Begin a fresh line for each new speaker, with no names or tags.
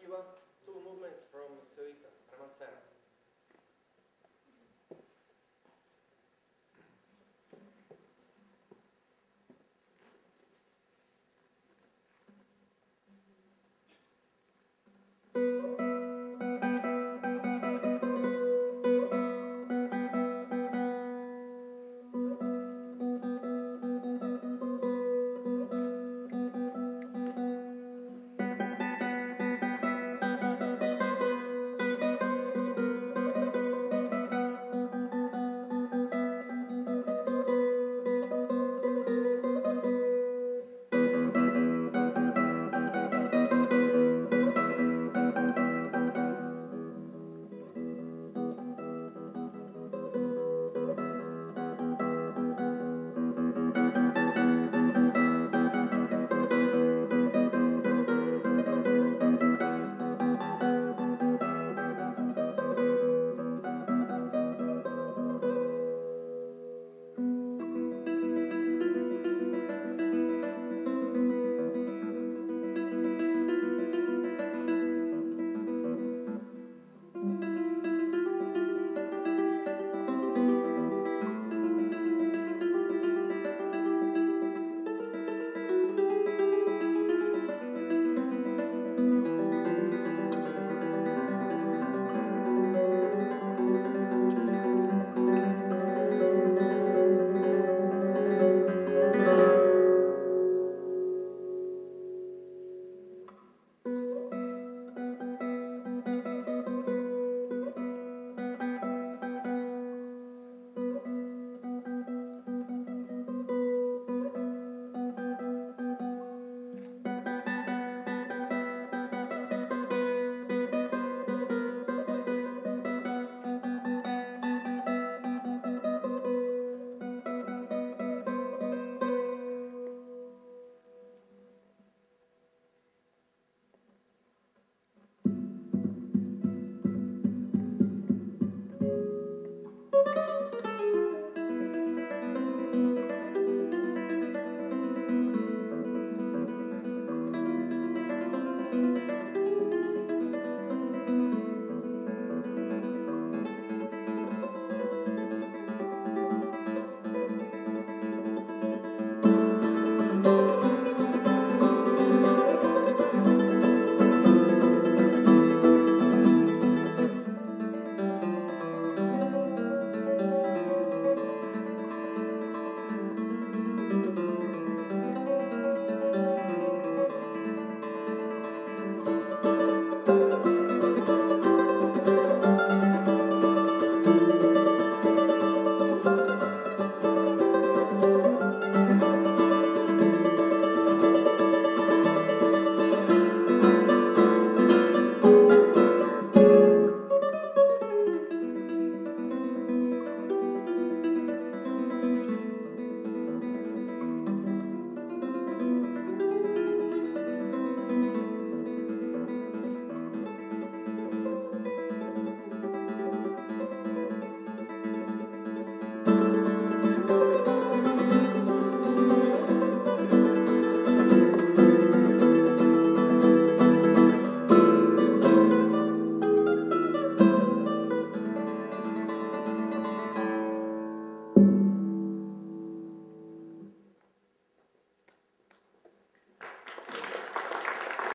Ivan, two movements from Suita, Ramancera.